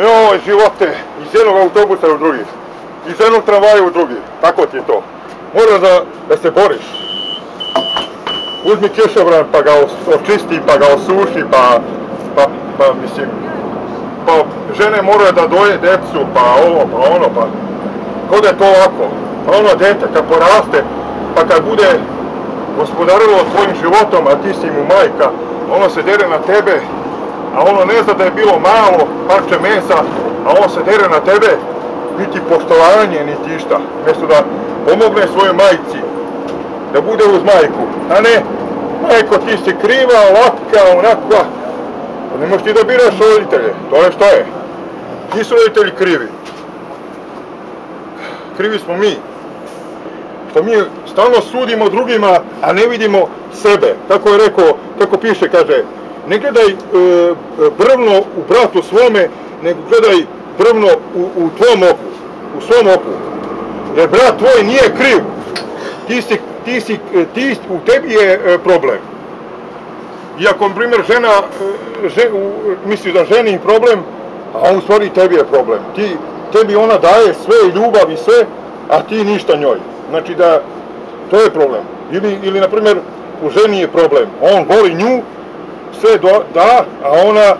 E, Joj, živote, iz jednog autobusa u drugi, iz jednog tramvaja u drugi, tako ti je to. Moraš da, da se boriš. Uzmi kešobran pa ga očisti, pa ga osuši, pa, pa, pa mislim, pa žene moraju da doje decu, pa ovo, pa ono, pa kod je to ovako, pa ono dete kad poraste, pa kad bude gospodarilo tvojim životom, a ti si mu majka, ono se dere na tebe, a ono ne zna da je bilo malo parče mesa, a on se dere na tebe, niti poštovanje, niti išta, mjesto da pomogne svojoj majci, da bude uz majku, a ne, majko ti si kriva, ovakva, onakva, pa ne možeš ti da biraš roditelje, to je što je, ti su roditelji krivi, krivi smo mi, što mi stalno sudimo drugima, a ne vidimo sebe. Tako je rekao, tako piše, kaže, ne gledaj e, e prvno u bratu svome, nego gledaj prvno u, u tvom oku, u svom oku. Jer brat tvoj nije kriv, ti si, ti si, e, ti, u tebi je e, problem. Iako, na primjer, žena, e, žen, misli da ženi problem, a u stvari tebi je problem. Ti, tebi ona daje sve ljubav i sve, a ti ništa njoj. Znači da, to je problem. Ili, ili na primjer, u ženi je problem. On voli nju, sve do, da, a ona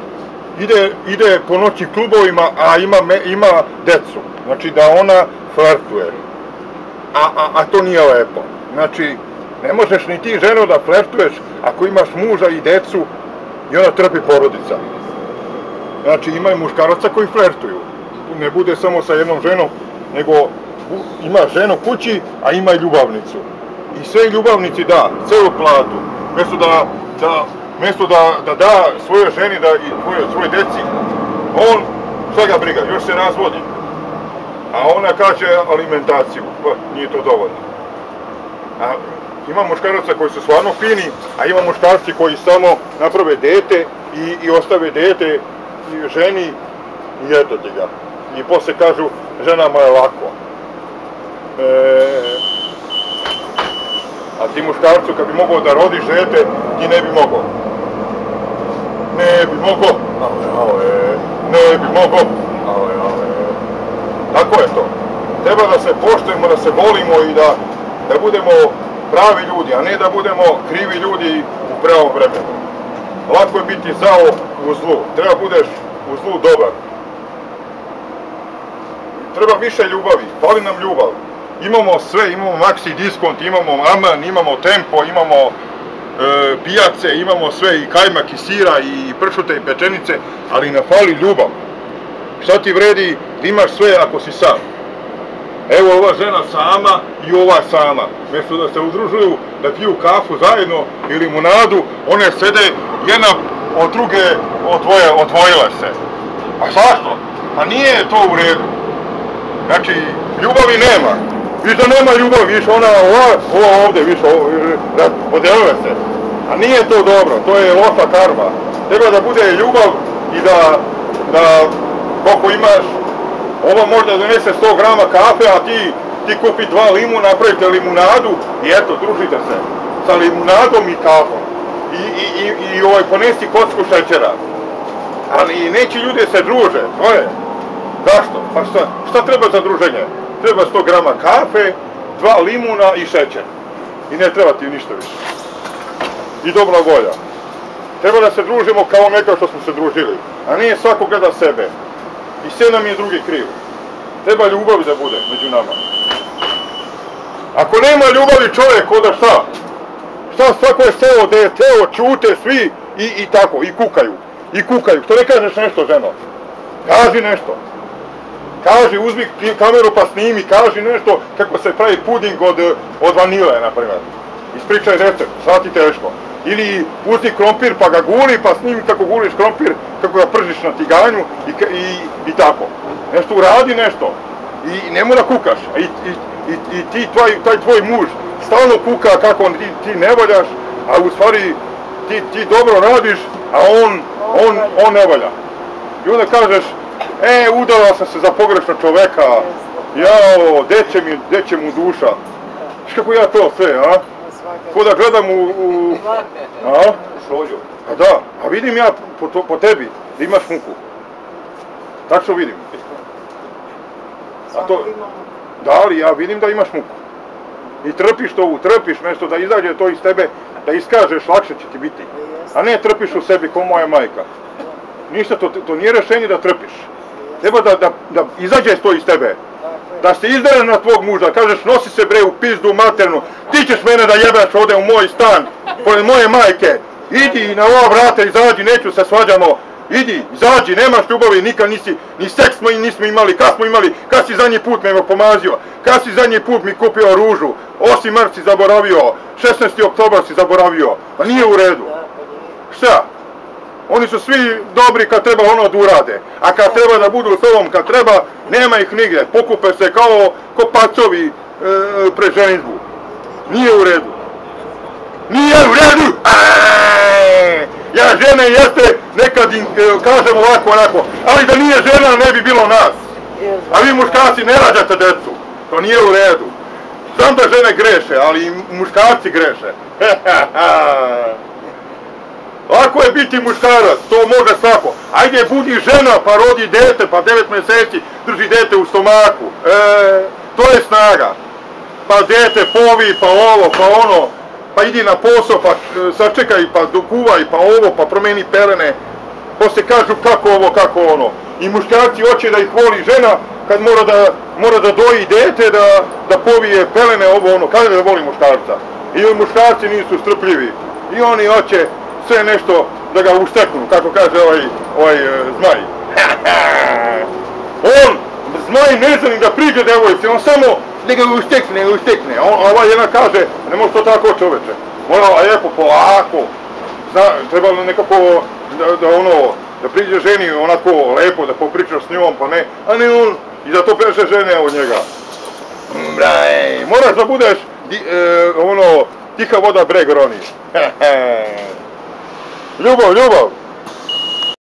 ide, ide po noći klubovima, a ima, me, ima decu. Znači da ona flertuje. A, a, a to nije lepo. Znači, ne možeš ni ti ženo da flertuješ ako imaš muža i decu i ona trpi porodica. Znači, ima i muškaraca koji flertuju. Ne bude samo sa jednom ženom, nego ima ženu kući, a ima i ljubavnicu. I sve ljubavnici da, celu platu. Mjesto da, da, mjesto da, da da svojoj ženi da, i svoje, svoje deci, on, šta ga briga, još se razvodi. A ona kaže alimentaciju, pa nije to dovoljno. A ima muškaraca koji su stvarno fini, a ima muškarci koji samo naprave dete i, i ostave dete i ženi i eto ti ga. I posle kažu, ženama je lako. E, a ti muškarcu kad bi mogao da rodiš dete, ti ne bi mogao. Ne bi mogo, Ale, ale, ne bi mogo, Ale, ale. Tako je to. Treba da se poštujemo, da se volimo i da, da budemo pravi ljudi, a ne da budemo krivi ljudi u pravom vremenu. Lako je biti zao u zlu. Treba budeš u zlu dobar. Treba više ljubavi. Fali nam ljubav imamo sve, imamo maxi diskont, imamo aman, imamo tempo, imamo E, pijace, imamo sve i kajmak i sira i pršute i pečenice, ali ne fali ljubav. Šta ti vredi da imaš sve ako si sam? Evo ova žena sama i ova sama. Mjesto da se udružuju, da piju kafu zajedno ili limunadu, one sede jedna od druge odvoje, odvojile se. A zašto? Pa nije to u redu. Znači, ljubavi nema. Viš da nema ljubav, viš ona ova, ova ovde, viš ovo, podeluje se. A nije to dobro, to je loša karma. Treba da bude ljubav i da, da koliko imaš, ovo možda donese 100 grama kafe, a ti, ti kupi dva limuna, napravite limunadu i eto, družite se sa limunadom i kafom. I, i, i, i ovaj, ponesi kocku šećera. Ali neće ljude se druže, to je. Zašto? Pa šta, šta treba za druženje? treba 100 grama kafe, dva limuna i šećer. I ne treba ti ništa više. I dobra volja. Treba da se družimo kao neka što smo se družili. A nije svako gleda sebe. I sve nam je drugi kriv. Treba ljubav da bude među nama. Ako nema ljubavi čovjek, onda šta? Šta svako je seo, da je teo, čute svi i, i tako, i kukaju. I kukaju. Što ne kažeš nešto, ženo? Kaži nešto kaži, uzmi kameru pa snimi, kaži nešto kako se pravi puding od, od vanile, na primjer. Ispričaj recept, sad ti teško. Ili uzmi krompir pa ga guli, pa snimi kako guliš krompir, kako ga pržiš na tiganju i, i, i tako. Nešto uradi nešto. I ne mora kukaš. I, i, i, i ti, tvoj, taj tvoj muž, stalno kuka kako on, ti, ti ne voljaš, a u stvari ti, ti dobro radiš, a on, on, on ne volja. I onda kažeš, E, udala sam se za pogrešno čoveka. Jao, deće mi, deće mu duša. Viš kako ja to sve, a? Ko da gledam u... u... A? A da, a vidim ja po, to, po tebi da imaš muku. Tačno vidim. A to, da ali ja vidim da imaš muku. I trpiš to, trpiš nešto da izađe to iz tebe, da iskažeš, lakše će ti biti. A ne trpiš u sebi ko moja majka. Ništa, to, to nije rešenje da trpiš. Treba da, da, da izađe to iz tebe. Da si izdere na tvog muža, kažeš nosi se bre u pizdu maternu, ti ćeš mene da jebeš ovde u moj stan, pored moje majke, idi na ova vrata, izađi, neću se svađamo, idi, izađi, nemaš ljubavi, nikad nisi, ni seks smo i nismo imali, kad smo imali, kad si zadnji put me pomazio, kad si zadnji put mi kupio ružu, 8. mart si zaboravio, 16. oktobar si zaboravio, pa nije u redu, šta? Oni su svi dobri kad treba ono da urade, a kad treba da budu s ovom, kad treba, nema ih nigde, pokupe se kao kopacovi e, pre ženitbu. Nije u redu. Nije u redu! Eee! Ja žene jeste, nekad im e, kažem ovako, onako, ali da nije žena ne bi bilo nas. A vi muškarci ne rađate decu. To nije u redu. Znam da žene greše, ali i muškarci greše. Lako je biti muškarac, to može svako. Ajde, budi žena, pa rodi dete, pa devet meseci drži dete u stomaku. E, to je snaga. Pa dete povi, pa ovo, pa ono, pa idi na posao, pa e, sačekaj, pa dokuvaj, pa ovo, pa promeni pelene. Poslije kažu kako ovo, kako ono. I muškarci hoće da ih voli žena, kad mora da, mora da doji dete, da, da povije pelene, ovo ono, kada da voli muškarca. I muškarci nisu strpljivi. I oni hoće sve nešto da ga ušteknu, kako kaže ovaj, ovaj e, zmaj. on, zmaj ne zna ni da priđe devojci, on samo da ga uštekne, uštekne. On, ovaj jedna kaže, ne može to tako čoveče. Mora lijepo, polako. Zna, treba nekako da, da ono, da priđe ženi onako lepo, da popričaš s njom, pa ne, a ne on, i da to peše žene od njega. Braj, moraš da budeš, di, e, ono, tiha voda breg roni. Любов, Любов!